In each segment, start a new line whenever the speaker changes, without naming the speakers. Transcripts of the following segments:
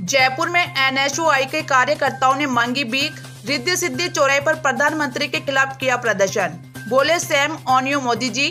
जयपुर में एनएचओआई के कार्यकर्ताओं ने मांगी भीख रिद्धि सिद्धि चौराहे पर प्रधानमंत्री के खिलाफ किया प्रदर्शन। बोले सैम ऑनियो मोदी जी,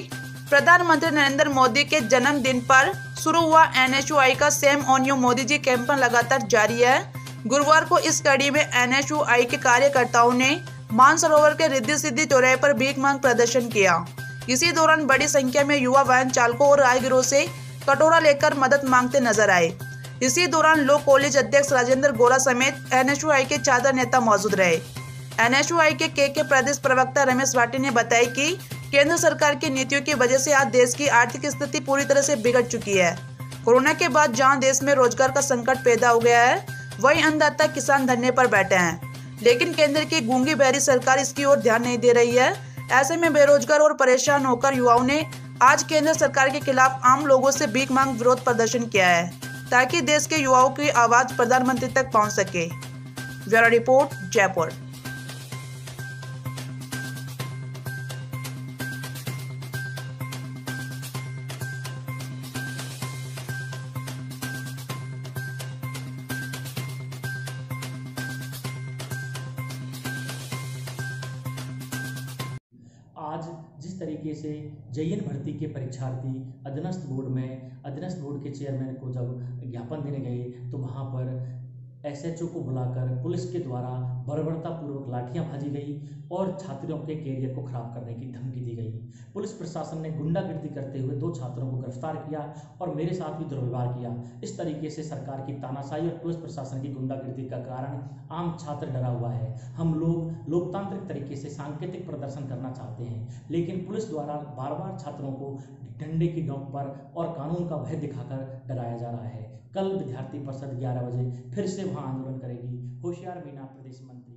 प्रधानमंत्री नरेंद्र मोदी के जन्मदिन पर शुरू हुआ एनएचओआई का सैम ऑनियो मोदी जी कैंपन लगातार जारी है। गुरुवार को इस कड़ी में एनएचओआई के कार्यकर्ताओं ने मानसरोवर के रिद्धि सिद्धि चौराहे पर भीख मांग प्रदर्शन किया। इसी दौरान बड़ी संख्या में युवा वाहन चालकों और राहगीरों से कटोरा लेकर मदद मांगते नज़र आए। इसी दौरान लोक कॉलेज अध्यक्ष राजेंद्र गोरा समेत एनएचयूआई के चादर नेता मौजूद रहे। एनएचयूआई के के के प्रदेश प्रवक्ता रमेश भाटी ने बताया कि केंद्र सरकार की नीतियों की वजह से आज देश की आर्थिक स्थिति पूरी तरह से बिगड़ चुकी है। कोरोना के बाद जहाँ देश में रोज़गार का संकट पैदा हो गया है, वही अन्नदाता किसान धरने पर बैठे हैं। लेकिन केंद्र की गूँगी बहरी सरकार इसकी ओर ध्यान नहीं दे रही है। ऐसे में बेरोजगार और परेशान होकर युवाओं ने आज केंद्र सरकार के खिलाफ आम लोगों से भीख मांग विरोध प्रदर्शन किया है। ताकि देश के युवाओं की आवाज़ प्रधानमंत्री तक पहुँच सके। Bureau report Jaipur.
आज जिस तरीके से जयन भर्ती के परीक्षार्थी अधीनस्थ बोर्ड में, अधीनस्थ बोर्ड के चेयरमैन को जब ज्ञापन देने गए तो वहाँ पर एसएचओ को बुलाकर पुलिस के द्वारा बर्बरतापूर्वक लाठियाँ भाजी गई और छात्रों के कैरियर को खराब करने की धमकी दी गई। पुलिस प्रशासन ने गुंडागिर्दी करते हुए दो छात्रों को गिरफ़्तार किया और मेरे साथ भी दुर्व्यवहार किया। इस तरीके से सरकार की तानाशाही और पुलिस प्रशासन की गुंडागिर्दी का कारण आम छात्र डरा हुआ है। हम लोग लोकतांत्रिक तरीके से सांकेतिक प्रदर्शन करना चाहते हैं। लेकिन पुलिस द्वारा बार बार छात्रों को डंडे की नोक पर और कानून का भय दिखाकर डराया जा रहा है। कल विद्यार्थी परिषद ग्यारह बजे फिर से वहाँ आंदोलन करेगी। होशियार मीना, प्रदेश मंत्री।